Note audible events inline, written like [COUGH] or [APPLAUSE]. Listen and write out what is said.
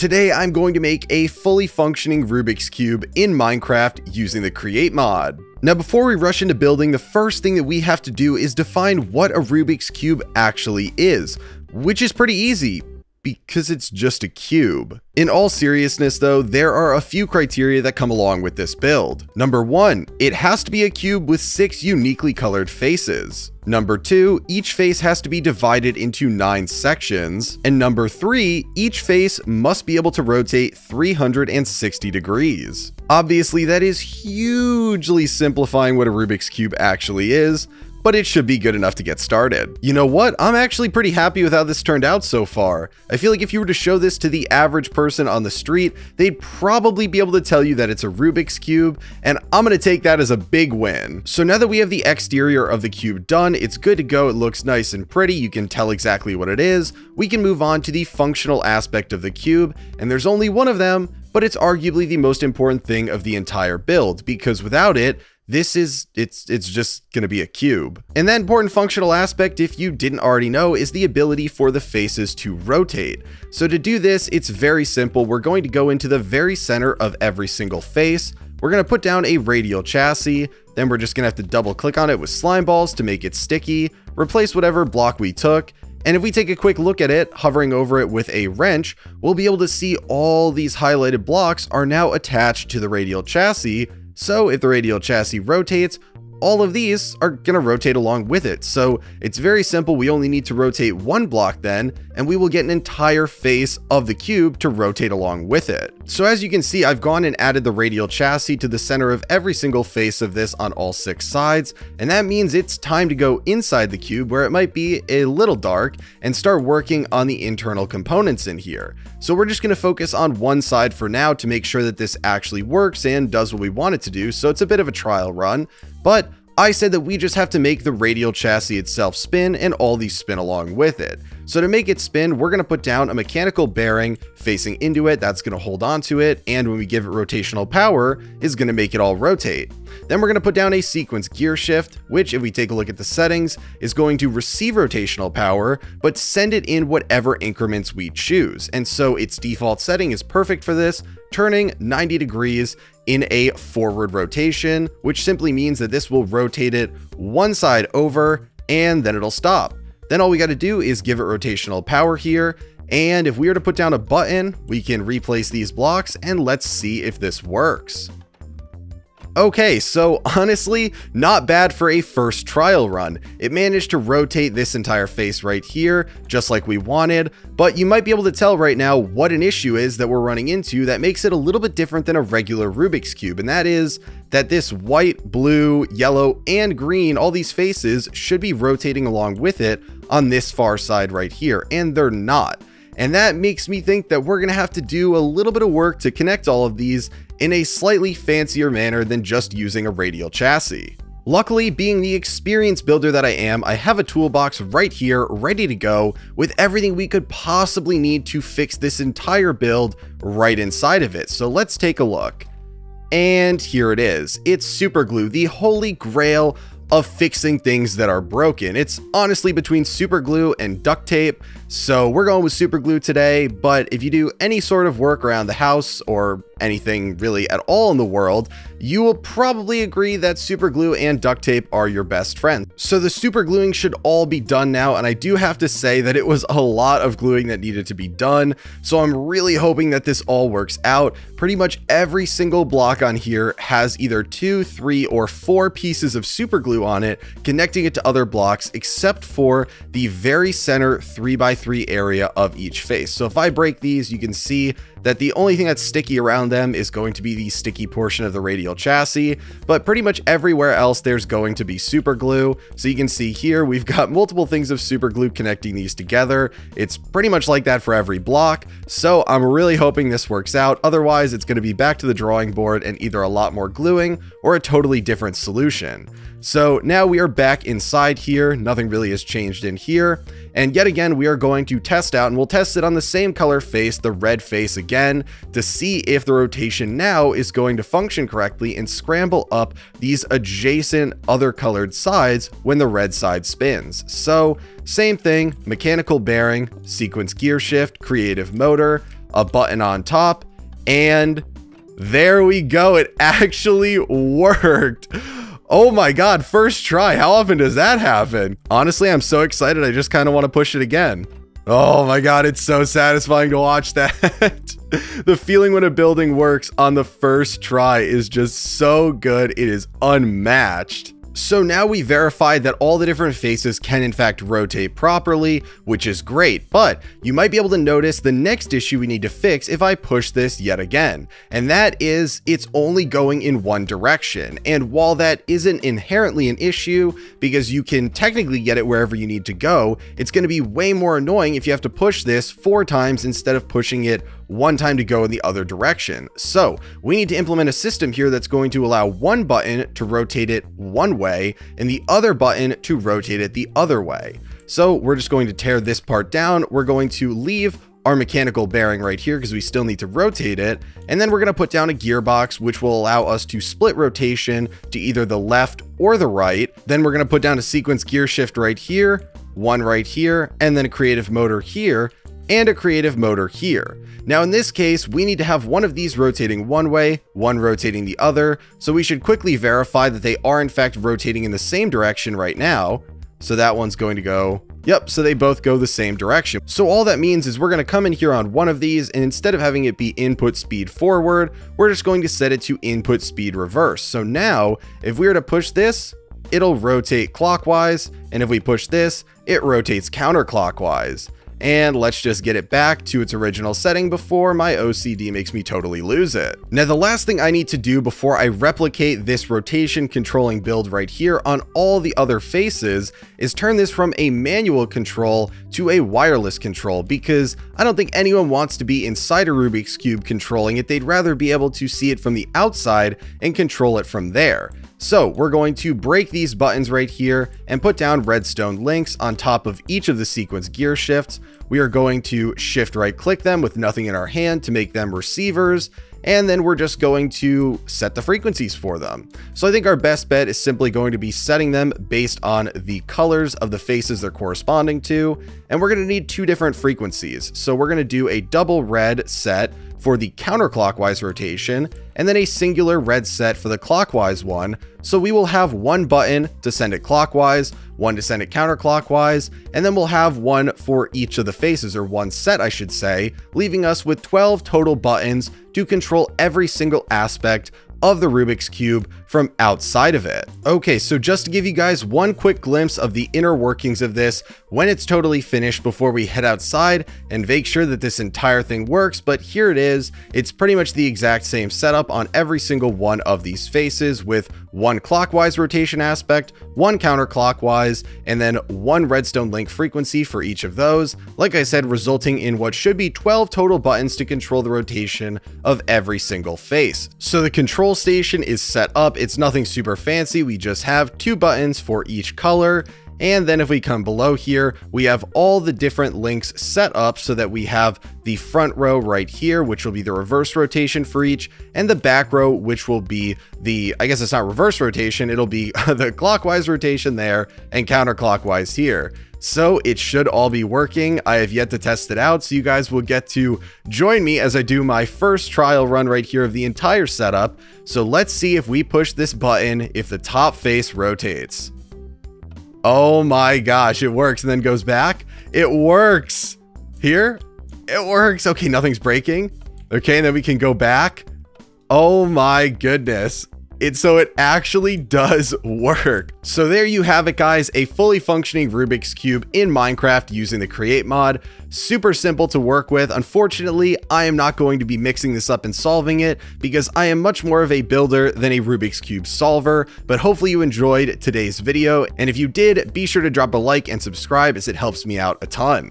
Today I'm going to make a fully functioning Rubik's Cube in Minecraft using the Create mod. Now before we rush into building, the first thing that we have to do is define what a Rubik's Cube actually is, which is pretty easy because it's just a cube. In all seriousness though, there are a few criteria that come along with this build. Number one, it has to be a cube with six uniquely colored faces. Number two, each face has to be divided into nine sections. And number three, each face must be able to rotate 360 degrees. Obviously, that is hugely simplifying what a Rubik's Cube actually is, but it should be good enough to get started. You know what? I'm actually pretty happy with how this turned out so far. I feel like if you were to show this to the average person on the street, they'd probably be able to tell you that it's a Rubik's Cube, and I'm gonna take that as a big win. So now that we have the exterior of the cube done, it's good to go, it looks nice and pretty, you can tell exactly what it is, we can move on to the functional aspect of the cube, and there's only one of them, but it's arguably the most important thing of the entire build, because without it, this is, it's, it's just gonna be a cube. And that important functional aspect, if you didn't already know, is the ability for the faces to rotate. So to do this, it's very simple. We're going to go into the very center of every single face. We're gonna put down a radial chassis, then we're just gonna have to double click on it with slime balls to make it sticky, replace whatever block we took, and if we take a quick look at it, hovering over it with a wrench, we'll be able to see all these highlighted blocks are now attached to the radial chassis, so if the radial chassis rotates, all of these are going to rotate along with it. So it's very simple. We only need to rotate one block then, and we will get an entire face of the cube to rotate along with it. So as you can see, I've gone and added the radial chassis to the center of every single face of this on all six sides. And that means it's time to go inside the cube where it might be a little dark and start working on the internal components in here. So we're just going to focus on one side for now to make sure that this actually works and does what we want it to do. So it's a bit of a trial run, but I said that we just have to make the radial chassis itself spin and all these spin along with it. So to make it spin, we're going to put down a mechanical bearing facing into it that's going to hold onto it, and when we give it rotational power, is going to make it all rotate. Then we're going to put down a sequence gear shift, which if we take a look at the settings, is going to receive rotational power, but send it in whatever increments we choose. And so its default setting is perfect for this, turning 90 degrees in a forward rotation, which simply means that this will rotate it one side over and then it'll stop. Then all we got to do is give it rotational power here. And if we were to put down a button, we can replace these blocks and let's see if this works. Okay, so honestly, not bad for a first trial run. It managed to rotate this entire face right here, just like we wanted, but you might be able to tell right now what an issue is that we're running into that makes it a little bit different than a regular Rubik's Cube, and that is that this white, blue, yellow, and green, all these faces should be rotating along with it on this far side right here, and they're not. And that makes me think that we're to have to do a little bit of work to connect all of these in a slightly fancier manner than just using a radial chassis. Luckily, being the experienced builder that I am, I have a toolbox right here ready to go with everything we could possibly need to fix this entire build right inside of it. So let's take a look. And here it is. It's super glue, the holy grail of fixing things that are broken. It's honestly between super glue and duct tape, so we're going with super glue today, but if you do any sort of work around the house or anything really at all in the world, you will probably agree that super glue and duct tape are your best friends. So the super gluing should all be done now, and I do have to say that it was a lot of gluing that needed to be done, so I'm really hoping that this all works out. Pretty much every single block on here has either two, three, or four pieces of super glue on it, connecting it to other blocks, except for the very center 3x3 area of each face. So if I break these, you can see that the only thing that's sticky around them is going to be the sticky portion of the radial chassis, but pretty much everywhere else there's going to be super glue. So you can see here, we've got [LAUGHS] multiple things of super glue connecting these together. It's pretty much like that for every block. So I'm really hoping this works out. Otherwise, it's going to be back to the drawing board and either a lot more gluing or a totally different solution. So now we are back inside here. Nothing really has changed in here. And yet again, we are going to test out and we'll test it on the same color face, the red face again, to see if the rotation now is going to function correctly and scramble up these adjacent other colored sides when the red side spins. So same thing, mechanical bearing, sequence gear shift, creative motor, a button on top, and there we go. It [LAUGHS] actually worked. Oh my god, first try. How often does that happen? Honestly, I'm so excited. I just kind of want to push it again. Oh my god, it's so satisfying to watch that. [LAUGHS] the feeling when a building works on the first try is just so good. It is unmatched. So now we verified that all the different faces can in fact rotate properly, which is great, but you might be able to notice the next issue we need to fix if I push this yet again, and that is it's only going in one direction. And while that isn't inherently an issue, because you can technically get it wherever you need to go, it's going to be way more annoying if you have to push this four times instead of pushing it one time to go in the other direction. So we need to implement a system here that's going to allow one button to rotate it one way and the other button to rotate it the other way. So we're just going to tear this part down. We're going to leave our mechanical bearing right here because we still need to rotate it. And then we're going to put down a gearbox, which will allow us to split rotation to either the left or the right. Then we're going to put down a sequence gear shift right here, one right here, and then a creative motor here and a creative motor here. Now in this case, we need to have one of these rotating one way, one rotating the other, so we should quickly verify that they are in fact rotating in the same direction right now. So that one's going to go, yep, so they both go the same direction. So all that means is we're going to come in here on one of these, and instead of having it be input speed forward, we're just going to set it to input speed reverse. So now, if we were to push this, it'll rotate clockwise, and if we push this, it rotates counterclockwise and let's just get it back to its original setting before my OCD makes me totally lose it. Now the last thing I need to do before I replicate this rotation controlling build right here on all the other faces is turn this from a manual control to a wireless control because I don't think anyone wants to be inside a Rubik's Cube controlling it, they'd rather be able to see it from the outside and control it from there. So we're going to break these buttons right here and put down redstone links on top of each of the sequence gear shifts. We are going to shift right click them with nothing in our hand to make them receivers and then we're just going to set the frequencies for them. So I think our best bet is simply going to be setting them based on the colors of the faces they're corresponding to, and we're going to need two different frequencies. So we're going to do a double red set for the counterclockwise rotation, and then a singular red set for the clockwise one. So we will have one button to send it clockwise, one to send it counterclockwise, and then we'll have one for each of the faces, or one set I should say, leaving us with 12 total buttons to control every single aspect of the Rubik's Cube from outside of it. Okay, so just to give you guys one quick glimpse of the inner workings of this when it's totally finished before we head outside and make sure that this entire thing works, but here it is. It's pretty much the exact same setup on every single one of these faces with one clockwise rotation aspect, one counterclockwise, and then one redstone link frequency for each of those. Like I said, resulting in what should be 12 total buttons to control the rotation of every single face. So the control station is set up. It's nothing super fancy. We just have two buttons for each color and then if we come below here, we have all the different links set up so that we have the front row right here, which will be the reverse rotation for each, and the back row, which will be the, I guess it's not reverse rotation, it'll be [LAUGHS] the clockwise rotation there and counterclockwise here. So it should all be working. I have yet to test it out, so you guys will get to join me as I do my first trial run right here of the entire setup. So let's see if we push this button, if the top face rotates. Oh my gosh, it works and then goes back. It works. Here, it works. Okay, nothing's breaking. Okay, and then we can go back. Oh my goodness. It so it actually does work. So there you have it guys, a fully functioning Rubik's Cube in Minecraft using the Create mod. Super simple to work with. Unfortunately, I am not going to be mixing this up and solving it because I am much more of a builder than a Rubik's Cube solver, but hopefully you enjoyed today's video. And if you did, be sure to drop a like and subscribe as it helps me out a ton.